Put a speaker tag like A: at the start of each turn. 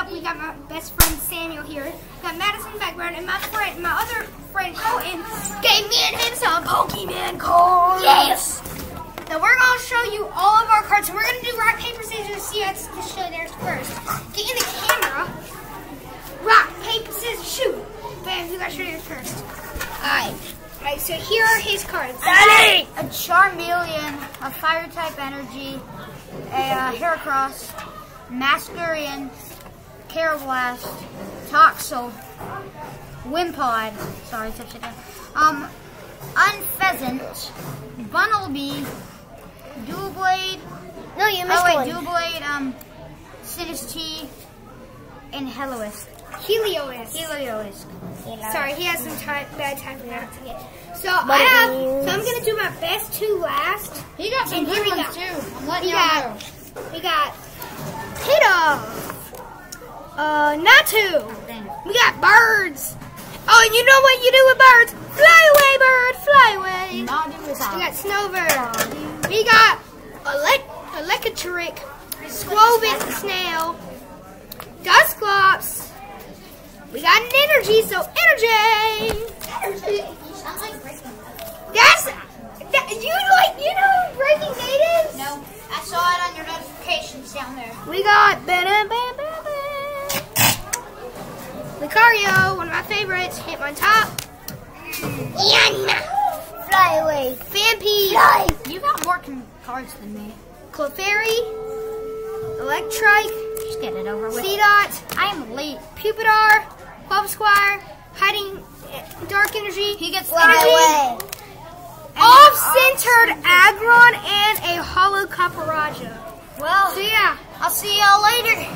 A: up, we got my best friend Samuel here. Got Madison background, and my friend, my other friend Kolton, gave me and him some Pokemon cards.
B: Yes.
A: Now we're gonna show you all of our cards. We're gonna do rock paper scissors. See, let's just show theirs first. Get in the camera. Rock paper scissors shoot. Bam, you gotta show yours first. Alright. Alright, so here are his cards.
B: Daddy.
C: A Charmeleon, a Fire type Energy, a uh, Heracross, Masquerain, Karrablast, Toxel, Wimpod, sorry, touched it down. Um, Unfezant, Bunnelby, Doublade,
B: No, you missed
C: oh wait,
B: one.
C: Um, Sinistea, and Heloist.
A: Helios.
C: Heliolisk.
A: Sorry, he has some time, bad time pronouncing it. So
B: But
A: I have, so I'm gonna do my best two last.
C: He got
A: some good ones,
C: too. I'm letting
A: We got, we got Pidove, uh, Natu. We got birds. Oh, and you know what you do with birds? Fly away, bird, fly away. We got Snowbird. We got Elec Electric, Squovin Snail, Dusclops. We got an energy, so energy. Energy. That's that, you like you know Breaking is?
C: No, I saw it on your notifications down there.
A: We got bam. Lucario, one of my favorites, hit my top. Yanna.
B: Fly away.
A: Vampy.
C: You got more con- cards than me.
A: Clefairy. Electrike.
C: Just get it over with.
A: Seedot.
C: I am late.
A: Pupitar. Bulbsquire. Hiding eh, Dark Energy.
C: He gets
B: Fly
A: Energy.
B: away.
A: Off-centered Aggron and a Hollow Caparaja.
C: Well,
A: So yeah.
C: I'll see y'all later.